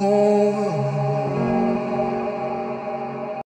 Oh.